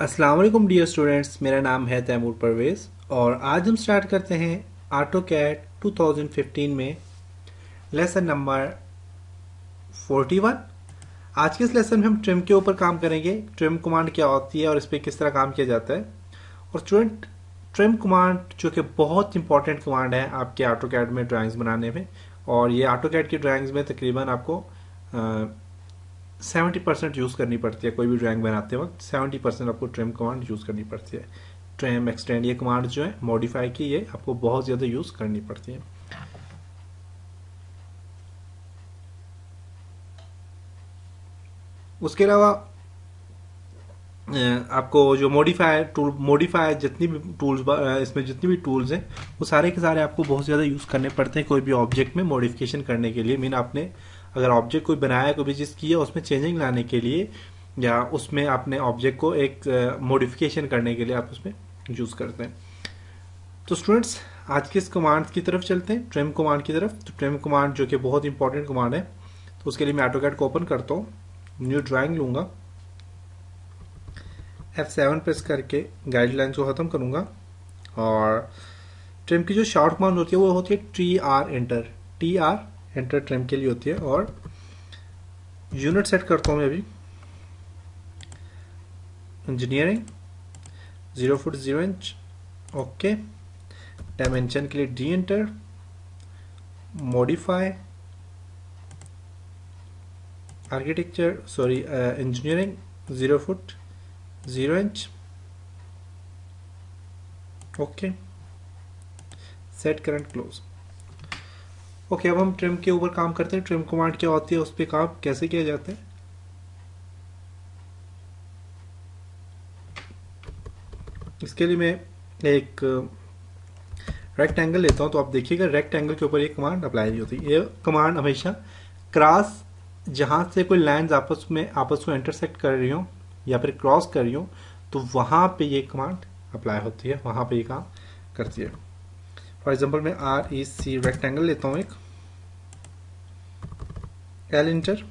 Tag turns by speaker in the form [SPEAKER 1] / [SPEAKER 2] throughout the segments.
[SPEAKER 1] वालेकुम dear students मेरा नाम है तैमूर परवेज़ और आज हम स्टार्ट करते हैं आटो कैट 2015 में लेसन नंबर 41 आज के इस लेसन में हम ट्रिम के ऊपर काम करेंगे। ट्रिम कमांड क्या होती है और इस पर किस तरह काम किया जाता है। और स्टूडेंट ट्रिम कमांड जो कि बहुत इंपॉर्टेंट कमांड है आपके आटो कैट में ड्राइंग्स बनाने में। और ये आटो कैट की ड्राइंग्स में तकरीबन आपको सेवेंटी परसेंट यूज़ करनी पड़ती है, कोई भी ड्राइंग बनाते वक्त सेवेंटी परसेंट आपको ट्रिम कमांड यूज़ करनी पड़ती है। ट्रिम एक्सटेंड ये कमांड जो है मॉडिफाई की ये आपको बहुत ज़्यादा यूज़ करनी पड़ती है। उसके अलावा आपको जो मॉडिफायर टूल मॉडिफायर जितनी भी टूल्स इसमें जितनी भी टूल्स हैं, वो सारे के सारे आपको बहुत ज़्यादा यूज़ करने पड़ते हैं कोई भी ऑब्जेक्ट में मॉडिफिकेशन करने के लिए। मीन आपने अगर ऑब्जेक्ट कोई बनाया, कोई भी चीज़ की है उसमें चेंजिंग लाने के लिए, या उसमें आपने ऑब्जेक्ट को एक मॉडिफिकेशन करने के लिए आप उसमें यूज़ करते हैं। तो स्टूडेंट्स आज के इस कमांड की तरफ़ चलते हैं ट्रेम कमांड की तरफ़। तो ट्रेम कमांड जो कि बहुत इंपॉर्टेंट कमांड है तो उसके लिए मैं ऑटोकैट को ओपन करता हूँ। न्यू ड्राइंग लूँगा। F7 प्रेस करके गाइडलाइन को ख़त्म करूँगा। और ट्रिम की जो शॉर्ट कमांड होती है, वो होती है T R enter T R enter trim के लिए होती है और यूनिट सेट करता हूँ मैं अभी। Engineering zero foot zero inch okay dimension के लिए D enter modify architecture sorry engineering zero foot zero inch okay set current close okay अब हम ट्रिम के ऊपर काम करते हैं। ट्रिम कमांड क्या होती है, उस पर काम कैसे किया जाता है? इसके लिए मैं एक रेक्टेंगल लेता हूँ। तो आप देखिएगा रेक्टेंगल के ऊपर ये कमांड अप्लाई नहीं होती। ये कमांड हमेशा क्रॉस जहाँ से कोई लाइंस आपस में, आपस को इंटरसेक्ट कर रही हो या फिर क्रॉस कर रही हो तो वहाँ पे ये कमांड अप्लाई होती है, वहाँ पे ये काम करती है। फॉर एग्ज़ाम्पल मैं आर ई सी रेक्टेंगल लेता हूँ एक। एल इंटर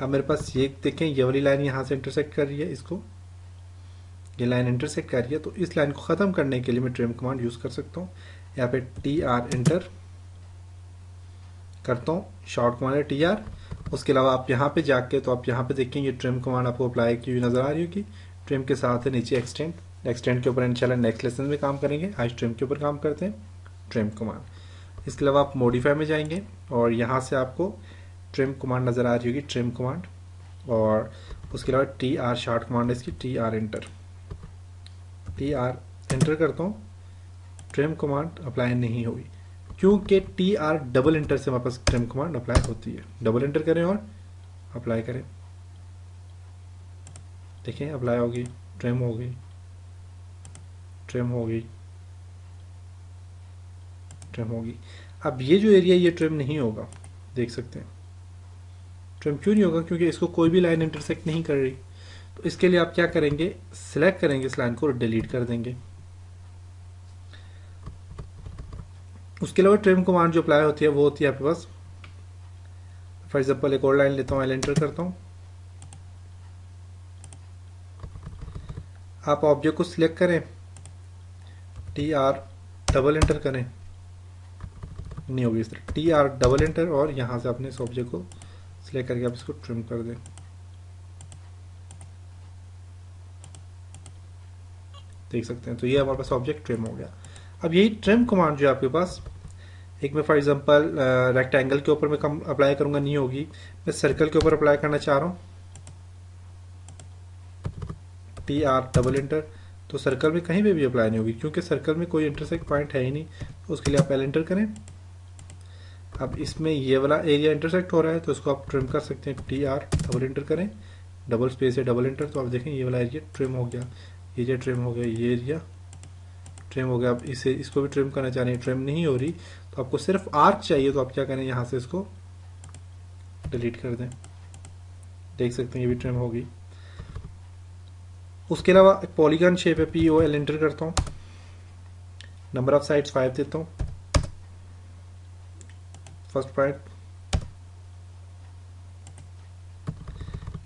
[SPEAKER 1] अब मेरे पास ये देखें, ये वाली लाइन यहाँ से इंटरसेक्ट कर रही है इसको। ये लाइन इंटरसेक्ट कर रही है तो इस लाइन को ख़त्म करने के लिए मैं ट्रिम कमांड यूज़ कर सकता हूँ। यहाँ पे टी आर इंटर करता हूँ शॉर्ट कमांड है टी आर उसके अलावा आप यहाँ पे जाके तो आप यहाँ पे देखेंगे ट्रिम कमांड आपको अप्लाई की हुई नज़र आ रही होगी। ट्रिम के साथ है, नीचे एक्सटेंड एक्सटेंड के ऊपर इंशाल्लाह नेक्स्ट लेसन में काम करेंगे। आज ट्रिम के ऊपर काम करते हैं। ट्रिम कमांड इसके अलावा आप मॉडिफाई में जाएँगे और यहाँ से आपको ट्रिम कमांड नज़र आ रही होगी ट्रिम कमांड और उसके अलावा टी आर शार्ट कमांड है इसकी T R enter T R enter करता हूँ। ट्रिम कमांड अप्लाई नहीं होगी क्योंकि टी आर डबल इंटर से हमारे पास ट्रिम कमांड अप्लाई होती है। डबल इंटर करें और अप्लाई करें। देखें अप्लाई होगी ट्रिम हो गई ट्रिम हो गई ट्रिम होगी। अब ये जो एरिया ये ट्रिम नहीं होगा, देख सकते हैं। ट्रिम क्यों नहीं होगा? क्योंकि इसको कोई भी लाइन इंटरसेक्ट नहीं कर रही। तो इसके लिए आप क्या करेंगे? सिलेक्ट करेंगे इस लाइन को और डिलीट कर देंगे। उसके अलावा ट्रिम कमांड जो अप्लाई होती है, वो होती है आपके पास। फॉर एग्ज़ाम्पल एक और लाइन लेता हूँ एल एंटर करता हूँ। आप ऑब्जेक्ट को सिलेक्ट करें। टी आर डबल एंटर करें। नहीं होगी इस तरह। टी आर डबल एंटर और यहाँ से अपने इस ऑब्जेक्ट को सिलेक्ट करके आप इसको ट्रिम कर दें। देख सकते हैं। तो ये हमारे पास ऑब्जेक्ट ट्रिम हो गया। अब यही ट्रिम कमांड जो है आपके पास, एक मैं फॉर एग्जांपल रेक्टेंगल के ऊपर मैं कम अप्लाई करूँगा, नहीं होगी। मैं सर्कल के ऊपर अप्लाई करना चाह रहा हूँ। टी आर डबल इंटर तो सर्कल में कहीं पे भी अप्लाई नहीं होगी, क्योंकि सर्कल में कोई इंटरसेक्ट पॉइंट है ही नहीं तो उसके लिए आप एल एंटर करें। अब इसमें ये वाला एरिया इंटरसेक्ट हो रहा है तो इसको आप ट्रिम कर सकते हैं टी आर डबल इंटर करें। डबल स्पेस है डबल इंटर तो आप देखें ये वाला एरिया ट्रिम हो गया एरिया ट्रिम हो गया, ये एरिया ट्रिम हो गया। अब इसे, इसको भी ट्रिम करना चाह रहे हैं ट्रिम नहीं हो रही तो आपको सिर्फ़ आर्क चाहिए तो आप क्या करें, यहाँ से इसको डिलीट कर दें। देख सकते हैं, ये भी ट्रिम होगी उसके अलावा एक पॉलीगन शेप है पी ओ एल एंटर करता हूँ। नंबर ऑफ़ साइड्स फाइव देता हूँ। फ़र्स्ट पॉइंट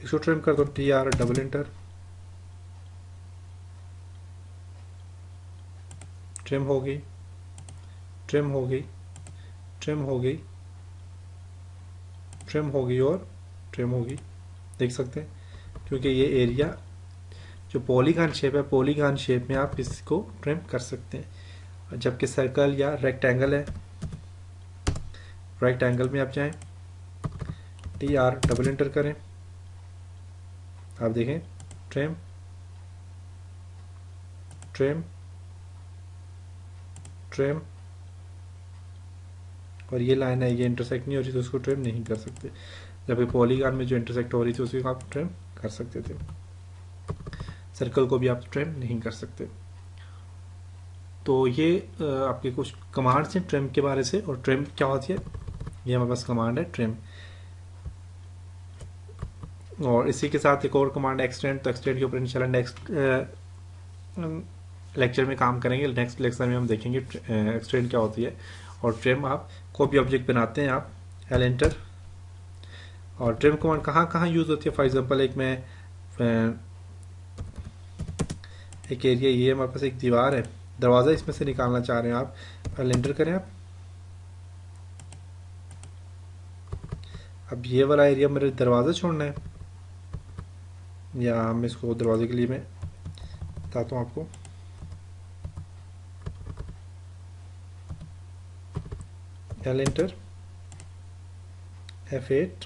[SPEAKER 1] इसको ट्रिम कर दो T R double enter trim हो गई। ट्रिम हो गई। ट्रिम हो गई। ट्रिम हो गई और ट्रिम हो गई। देख सकते हैं, क्योंकि ये एरिया जो पॉलीगन शेप है पॉलीगन शेप में आप इसको ट्रिम कर सकते हैं। जबकि सर्कल या रेक्टेंगल है रेक्टेंगल में आप जाएँ टी आर डबल इंटर करें। आप देखें ट्रिम ट्रिम ट्रिम और ये लाइन है, ये इंटरसेक्ट नहीं हो रही तो उसको ट्रिम नहीं कर सकते। जबकि पॉलीगान में जो इंटरसेक्ट हो रही थी, उसको आप ट्रिम कर सकते थे। सर्कल को भी आप ट्रिम नहीं कर सकते। तो ये आपके कुछ कमांड्स हैं ट्रिम के बारे से, और ट्रिम क्या होती है? ये हमारे पास कमांड है ट्रिम और इसी के साथ एक और कमांड एक्सटेंड तो एक्सटेंड के ऊपर इंशाल्लाह नेक्स्ट लेक्चर में काम करेंगे। नेक्स्ट लेक्चर में हम देखेंगे एक्सटेंड क्या होती है। और ट्रिम आप भी ऑब्जेक्ट बनाते हैं आप एल एंटर और ट्रिम कमांड कहाँ कहाँ यूज़ होती है? फॉर एग्जांपल एक मैं एक एरिया ये हमारे पास एक दीवार है। दरवाज़ा इसमें से निकालना चाह रहे हैं आप। एल एंटर करें आप। अब ये वाला एरिया मेरे दरवाज़ा छोड़ना है। या हम इसको दरवाजे के लिए मैं बताता हूँ आपको। L enter F eight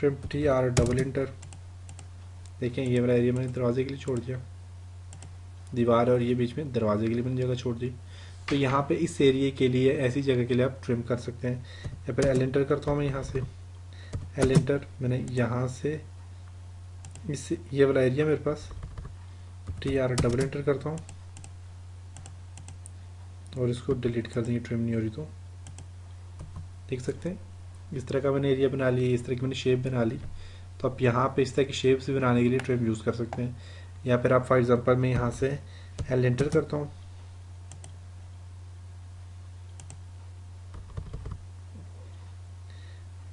[SPEAKER 1] trim T R double enter. देखें, ये वाला एरिया मैंने दरवाजे के लिए छोड़ दिया। दीवार और ये बीच में दरवाजे के लिए मैंने जगह छोड़ दी। तो यहाँ पे इस एरिए के लिए, ऐसी जगह के लिए आप ट्रिम कर सकते हैं। या फिर एल एंटर करता हूँ मैं यहाँ से। एल इंटर मैंने यहाँ से इस ये वाला एरिया मेरे पास। टी आर डबल इंटर करता हूँ। और इसको डिलीट कर देंगे ट्रिम नहीं हो रही तो। देख सकते हैं। इस तरह का मैंने एरिया बना लिया इस तरह की मैंने शेप बना ली। तो आप यहाँ पे इस तरह की शेप्स भी बनाने के लिए ट्रिम यूज़ कर सकते हैं। या फिर आप फॉर एग्जांपल मैं यहाँ से एल एंटर करता हूँ।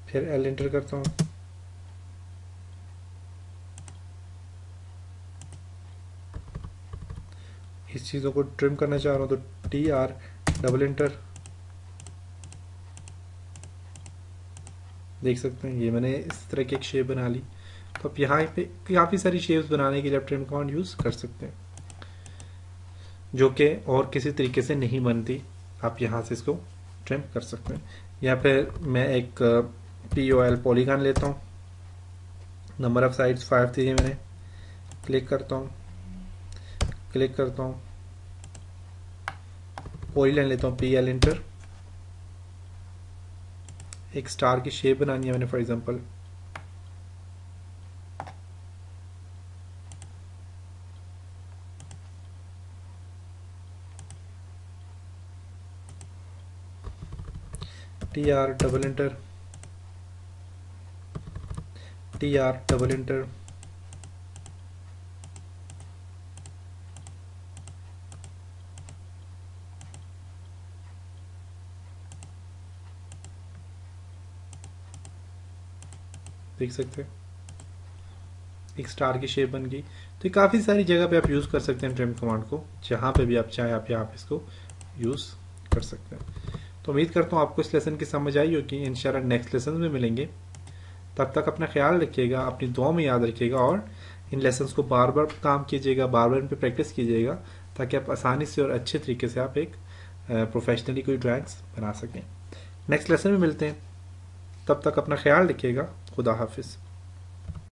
[SPEAKER 1] फिर एल एंटर करता हूँ। इस चीज़ों को ट्रिम करना चाह रहा हूँ तो टी आर डबल एंटर देख सकते हैं, ये मैंने इस तरह की एक शेप बना ली। तो आप यहाँ पे काफ़ी सारी शेप्स बनाने के लिए आप ट्रिम कमांड यूज़ कर सकते हैं, जो कि और किसी तरीके से नहीं बनती। आप यहाँ से इसको ट्रिम कर सकते हैं। या फिर मैं एक पी ओ एल पॉलीगान लेता हूँ। नंबर ऑफ़ साइड्स फाइव थी मैंने। क्लिक करता हूँ। क्लिक करता हूँ। पॉलीलाइन लेता हूँ पी एल इंटर एक स्टार की शेप बनानी है मैंने for example T R double enter T R double enter देख सकते हैं। एक स्टार की शेप बन गई। तो काफ़ी सारी जगह पे आप यूज़ कर सकते हैं ट्रिम कमांड को। जहाँ पे भी आप चाहें, आप यहाँ इसको यूज़ कर सकते हैं। तो उम्मीद करता हूँ आपको इस लेसन की समझ आई होगी। इंशाल्लाह नेक्स्ट लेसन में मिलेंगे। तब तक अपना ख्याल रखिएगा, अपनी दुआ में याद रखिएगा और इन लेसन्स को बार बार काम कीजिएगा बार बार इन पर प्रैक्टिस कीजिएगा, ताकि आप आसानी से और अच्छे तरीके से आप एक प्रोफेशनली कोई ड्राइंग्स बना सकें। नेक्स्ट लेसन में मिलते हैं। तब तक अपना ख्याल रखिएगा। खुदा हाफिज़।